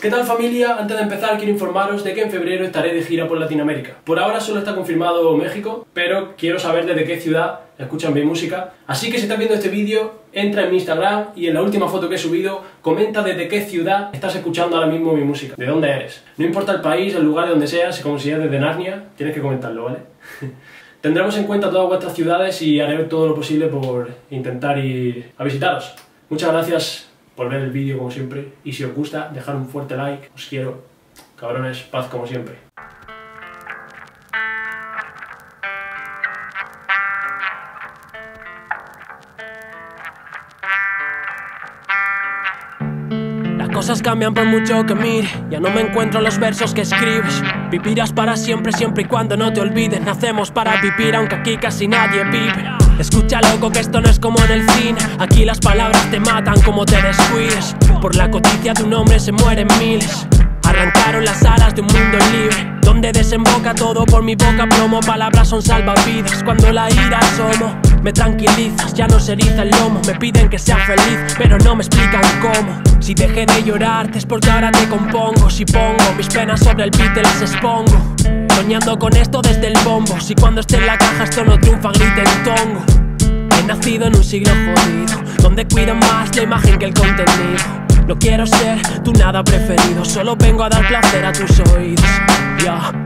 ¿Qué tal familia? Antes de empezar quiero informaros de que en febrero estaré de gira por Latinoamérica. Por ahora solo está confirmado México, pero quiero saber desde qué ciudad escuchan mi música. Así que si estás viendo este vídeo, entra en mi Instagram y en la última foto que he subido, comenta desde qué ciudad estás escuchando ahora mismo mi música, de dónde eres. No importa el país, el lugar de donde seas, como si eres desde Narnia, tienes que comentarlo, ¿vale? Tendremos en cuenta todas vuestras ciudades y haré todo lo posible por intentar ir a visitaros. Muchas gracias por ver el vídeo como siempre y si os gusta, dejar un fuerte like. Os quiero. Cabrones, paz como siempre. Las cosas cambian por mucho que mire, ya no me encuentro los versos que escribes. Vivirás para siempre, siempre y cuando no te olvides. Nacemos para vivir, aunque aquí casi nadie vive. Escucha loco que esto no es como en el cine, aquí las palabras te matan como te descuides. Por la codicia de un hombre se mueren miles. Arrancaron las alas de un mundo libre, donde desemboca todo por mi boca. Promo palabras son salvavidas. Cuando la ira asomo, me tranquilizas, ya no se eriza el lomo. Me piden que sea feliz, pero no me explican cómo. Si dejé de llorarte es porque ahora te compongo. Si pongo mis penas sobre el beat, te las expongo. Soñando con esto desde el bombo. Si cuando esté en la caja esto no triunfa, griten tongo. Nacido en un siglo jodido, donde cuidan más la imagen que el contenido. No quiero ser tu nada preferido, solo vengo a dar placer a tus oídos.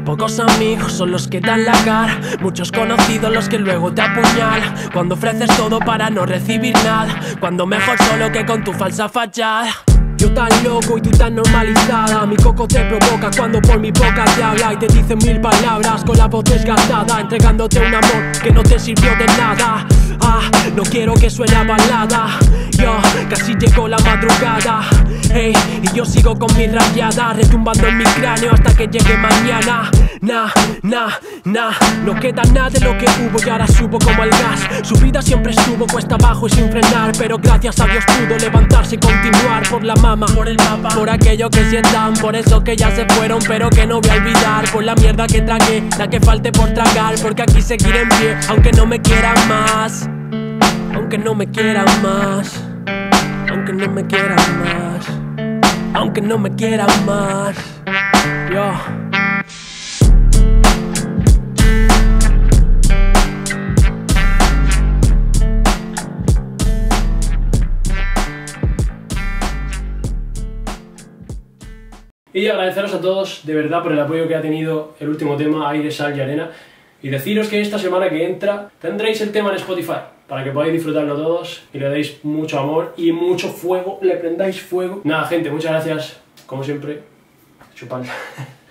Pocos amigos son los que dan la cara, muchos conocidos los que luego te apuñalan. Cuando ofreces todo para no recibir nada, cuando mejor solo que con tu falsa fachada. Yo tan loco y tú tan normalizada Mi coco te provoca cuando por mi boca te habla Y te dice mil palabras con la voz desgastada Entregándote un amor que no te sirvió de nada Ah, no quiero que suene a balada. Yo, casi llegó la madrugada Y yo sigo con mi rayada Retumbando en mi cráneo hasta que llegue mañana. Nah, nah, nah No queda nada de lo que hubo y ahora subo como el gas. Su vida siempre estuvo cuesta abajo y sin frenar Pero gracias a Dios pudo levantarse y continuar Por la mama, por el mapa, por aquello que sientan Por eso que ya se fueron pero que no voy a olvidar Por la mierda que tragué, la que falte por tragar Porque aquí seguiré en pie, aunque no me quieran más Aunque no me quieran más Aunque no me quieran más Aunque no me quieran más Yo. Y agradeceros a todos de verdad por el apoyo que ha tenido el último tema, Aire, Sal y Arena. Y deciros que esta semana que entra tendréis el tema en Spotify para que podáis disfrutarlo todos y le deis mucho amor y mucho fuego, le prendáis fuego. Nada, gente, muchas gracias, como siempre. Chupando.